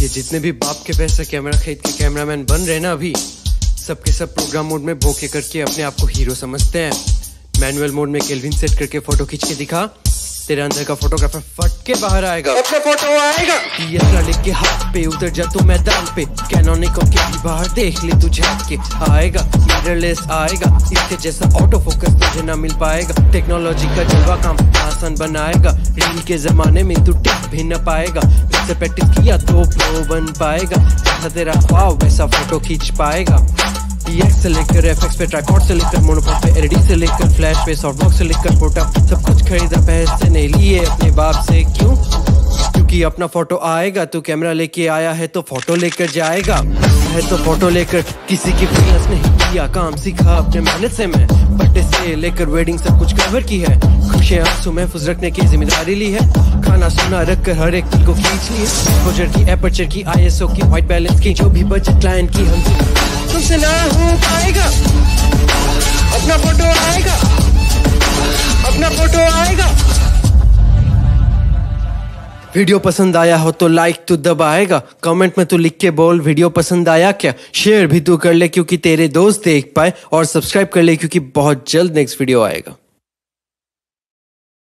ये जितने भी बाप के पैसे कैमरा खरीद के कैमरामैन बन रहे ना अभी, सबके सब प्रोग्राम मोड में बोके करके अपने आप को हीरो समझते हैं। मैनुअल मोड में केल्विन सेट करके फ़ोटो खींच के दिखा। तेरे अंदर का फोटोग्राफर फट के बाहर आएगा। अपना फ़ोटो आएगा। डीएसएलआर लिख के हाथ पे उतर जा तू मैदान पे। कैनोनिकल के भी बाहर देख ले तू झाँक के। आएगा मिररलेस आएगा इसके जैसा ऑटो फोकस तुझे ना मिल पाएगा। टेक्नोलॉजी का जलवा काम आसान बनाएगा। रील के जमाने में तू टिक भी न पाएगा। वैसे प्रैक्टिस किया तो प्रो बन पाएगा। जैसा तेरा ख्वाब वैसा फ़ोटो खींच पाएगा। DX से लेकर FX पे ट्राइपॉड से लेकर मोनोपॉड पे एलईडी से लेकर फ्लैश पे सॉफ्टबॉक्स से लेकर फोटा सब कुछ खरीदा पैसे नहीं लिए अपने बाप से। क्यों? क्योंकि अपना फ़ोटो आएगा तू कैमरा लेके आया है तो फ़ोटो लेकर जाएगा। है तो फ़ोटो लेकर किसी की फ्रीलांस नहीं किया, काम सीखा अपने मेहनत से मैं। बर्थडे से लेकर वेडिंग सब कुछ कवर की है। खुशियाँ आँसू महफूज रखने की ज़िम्मेदारी ली है। खाना सुना रख कर हर एक को खींच ली एक्सपोजर की एपर्चर की आईएसओ की व्हाइट बैलेंस की, जो भी बजट क्लाइंट की हम तुमसे ना हो पाएगा। अपना फ़ोटो आएगा। अपना फ़ोटो आएगा। वीडियो पसंद आया हो तो लाइक तो दबाएगा। कमेंट में तू लिख के बोल, वीडियो पसंद आया क्या? शेयर भी तू कर ले क्योंकि तेरे दोस्त देख पाए और सब्सक्राइब कर ले क्योंकि बहुत जल्द नेक्स्ट वीडियो आएगा।